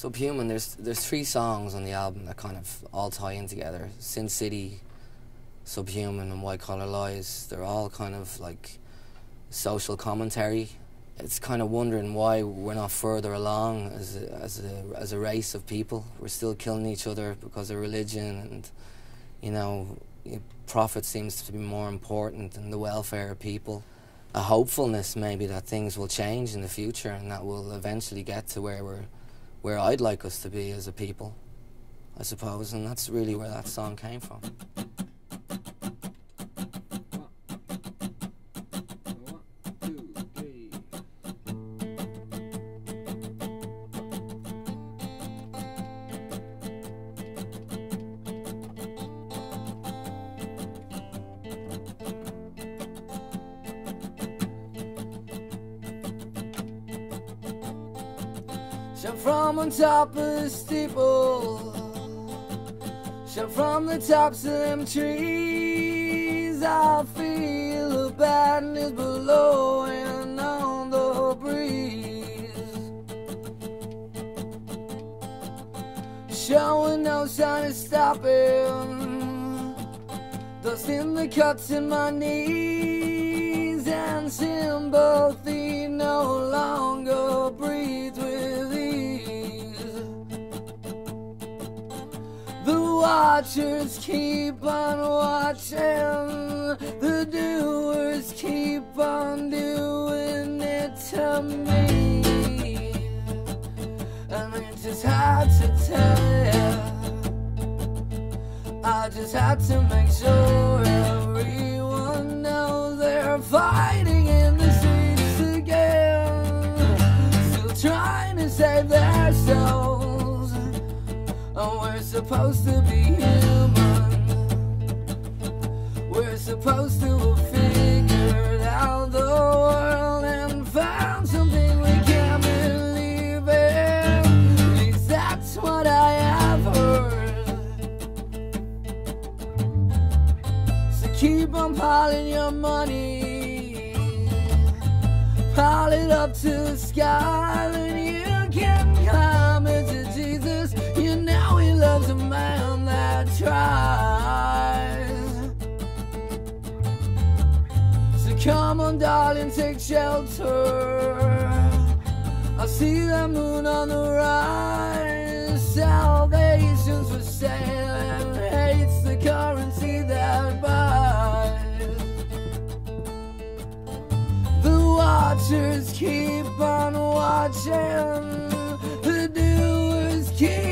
Subhuman, there's there's three songs on the album that kind of all tie in together. Sin City, Subhuman, and White Collar Lies. They're all kind of like social commentary. It's kind of wondering why we're not further along as a, as a as a race of people. We're still killing each other because of religion, and you know, profit seems to be more important than the welfare of people. A hopefulness maybe that things will change in the future and that we'll eventually get to where we're where I'd like us to be as a people, I suppose, and that's really where that song came from. Shout from on top of the steeple. Shout from the tops of them trees. I feel the badness below and on the breeze. Showing no sign of stopping. Dust in the cuts in my knees and sympathy no longer watchers keep on watching, the doers keep on doing it to me. And I just had to tell you, I just had to make sure everyone knows they're fighting in the streets again, still trying to save their souls. Oh, we're supposed to be human. Your money. Pile it up to the sky, and you can climb into Jesus. You know he loves a man that tries. So come on, darling, take shelter. I see the moon on the rise. Salvation's for sale, and hate's the currency watching. The deal is.